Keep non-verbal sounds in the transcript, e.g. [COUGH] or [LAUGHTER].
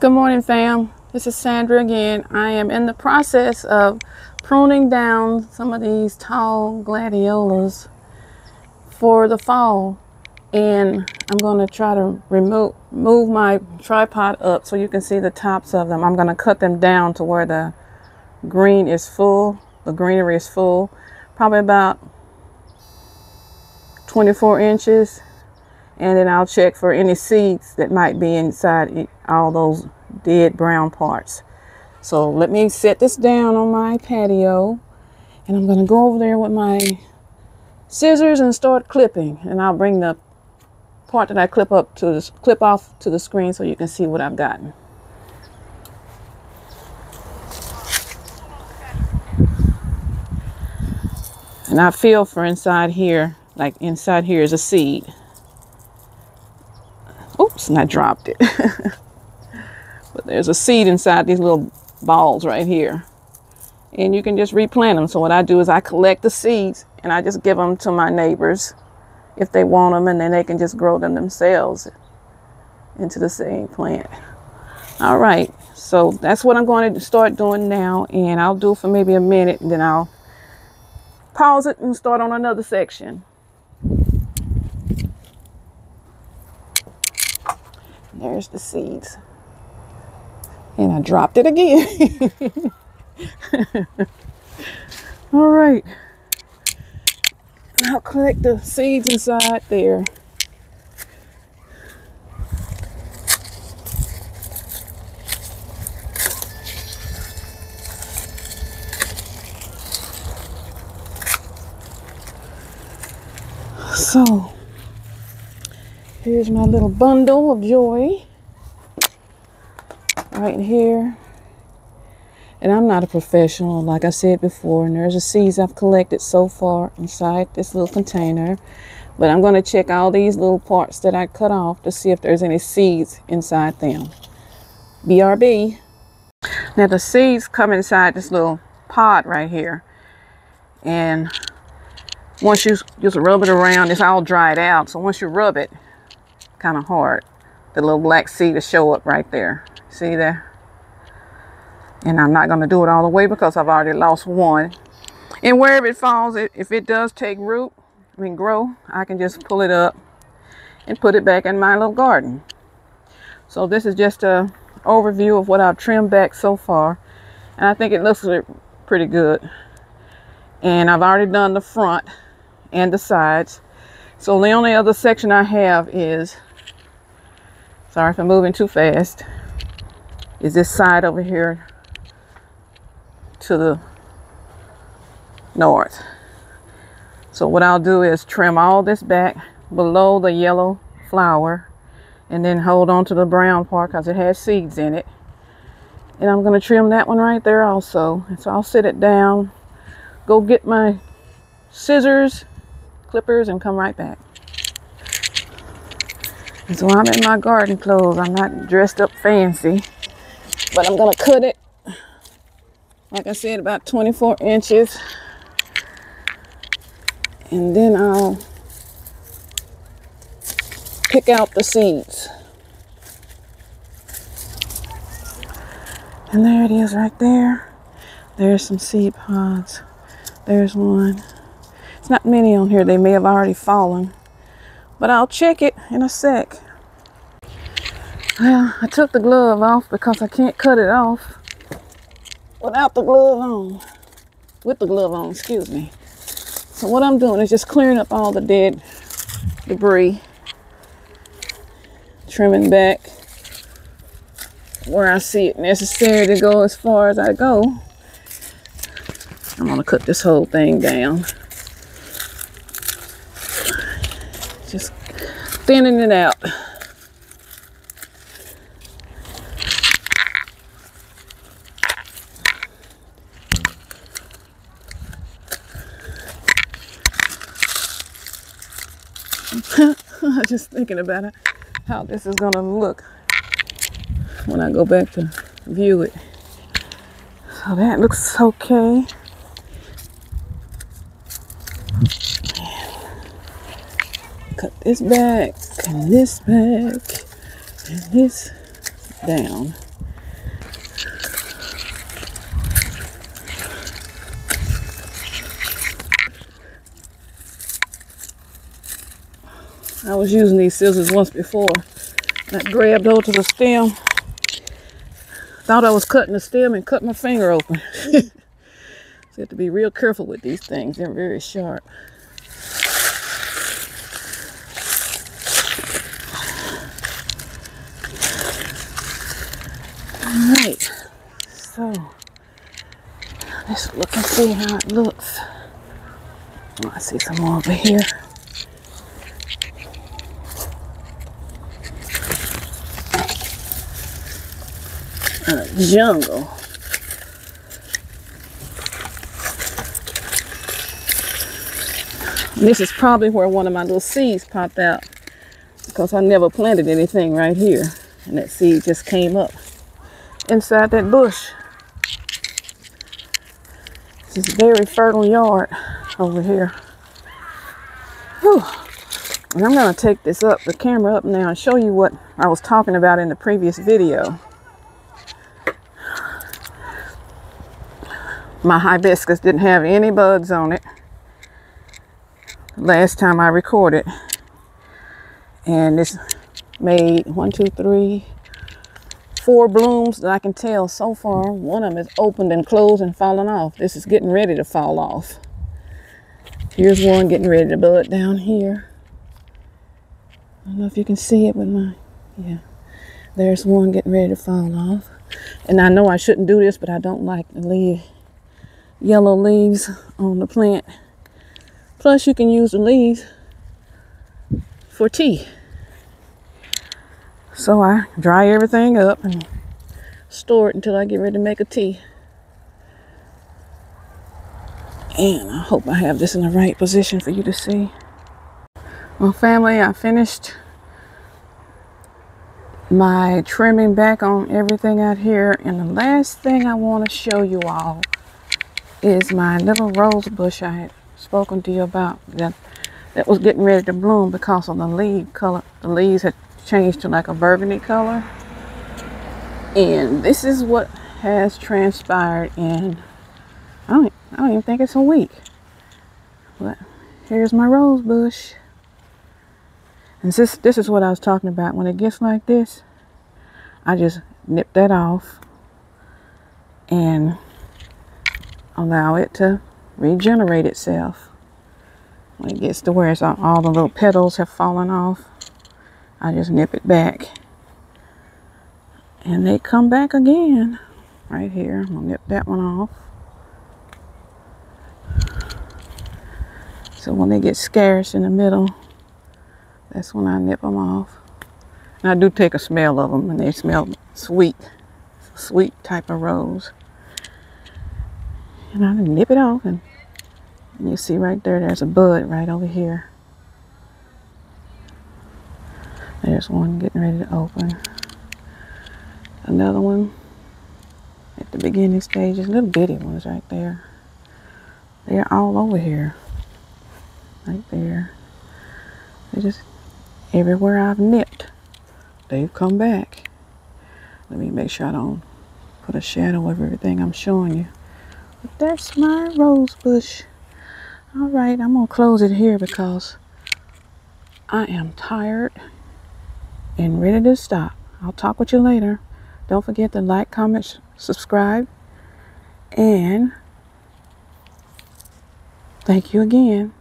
Good morning, fam. This is Sandra again. I am in the process of pruning down some of these tall gladiolas for the fall. And I'm going to try to remove move my tripod up so you can see the tops of them. I'm going to cut them down to where the green is full, the greenery is full, probably about 24 inches and then I'll check for any seeds that might be inside all those dead brown parts. So let me set this down on my patio and I'm going to go over there with my scissors and start clipping and I'll bring the part that I clip up to the clip off to the screen so you can see what I've gotten. And I feel for inside here, like inside here is a seed. Oops, and I dropped it. [LAUGHS] there's a seed inside these little balls right here. And you can just replant them. So what I do is I collect the seeds and I just give them to my neighbors if they want them and then they can just grow them themselves into the same plant. All right, so that's what I'm going to start doing now and I'll do for maybe a minute and then I'll pause it and start on another section. There's the seeds. And I dropped it again. [LAUGHS] All right. I'll collect the seeds inside there. So, Here's my little bundle of joy right here. And I'm not a professional, like I said before, and there's the seeds I've collected so far inside this little container. But I'm going to check all these little parts that I cut off to see if there's any seeds inside them. BRB. Now the seeds come inside this little pod right here. And once you just rub it around, it's all dried out. So once you rub it, kind of hard. The little black seed to show up right there. See there? And I'm not going to do it all the way because I've already lost one. And wherever it falls, if it does take root, I mean grow, I can just pull it up and put it back in my little garden. So this is just a overview of what I've trimmed back so far. And I think it looks pretty good. And I've already done the front and the sides. So the only other section I have is Sorry I'm moving too fast. Is this side over here to the north. So what I'll do is trim all this back below the yellow flower and then hold on to the brown part because it has seeds in it. And I'm going to trim that one right there also. So I'll sit it down, go get my scissors, clippers, and come right back. So I'm in my garden clothes. I'm not dressed up fancy, but I'm gonna cut it, like I said, about 24 inches. And then I'll pick out the seeds. And there it is right there. There's some seed pods. There's one. It's not many on here. They may have already fallen. But I'll check it in a sec. Well, I took the glove off because I can't cut it off without the glove on. With the glove on, excuse me. So what I'm doing is just clearing up all the dead debris. Trimming back where I see it necessary to go as far as I go. I'm gonna cut this whole thing down. just thinning it out. [LAUGHS] I'm just thinking about it, how this is gonna look when I go back to view it. So that looks okay. cut this back, and this back, and this down. I was using these scissors once before. I grabbed onto the stem. Thought I was cutting the stem and cut my finger open. [LAUGHS] so you have to be real careful with these things. They're very sharp. So let's look and see how it looks. Oh, I see some more over here. Uh, jungle. This is probably where one of my little seeds popped out because I never planted anything right here. And that seed just came up inside that bush. This is a very fertile yard over here. Whew. And I'm going to take this up, the camera up now, and show you what I was talking about in the previous video. My hibiscus didn't have any buds on it last time I recorded. And this made one, two, three, four blooms that I can tell so far. One of them is opened and closed and fallen off. This is getting ready to fall off. Here's one getting ready to bud down here. I don't know if you can see it with my, yeah. There's one getting ready to fall off. And I know I shouldn't do this, but I don't like to leave yellow leaves on the plant. Plus you can use the leaves for tea. So I dry everything up and store it until I get ready to make a tea. And I hope I have this in the right position for you to see. Well, family, I finished my trimming back on everything out here. And the last thing I want to show you all is my little rose bush I had spoken to you about that that was getting ready to bloom because of the leaf color. The leaves had changed to like a burgundy color. And this is what has transpired in, I don't, I don't even think it's a week. But here's my rose bush. And this, this is what I was talking about. When it gets like this, I just nip that off and allow it to regenerate itself. When it gets to where it's all, all the little petals have fallen off, I just nip it back. And they come back again right here. I'm gonna nip that one off. So when they get scarce in the middle, that's when I nip them off. And I do take a smell of them and they smell sweet, sweet type of rose. And I nip it off and, and you see right there, there's a bud right over here. There's one getting ready to open. Another one at the beginning stages, little bitty ones right there. They're all over here. Right there. They just, everywhere I've nipped, they've come back. Let me make sure I don't put a shadow over everything I'm showing you. But there's my rose bush. All right, I'm gonna close it here because I am tired and ready to stop. I'll talk with you later. Don't forget to like, comment, subscribe, and thank you again.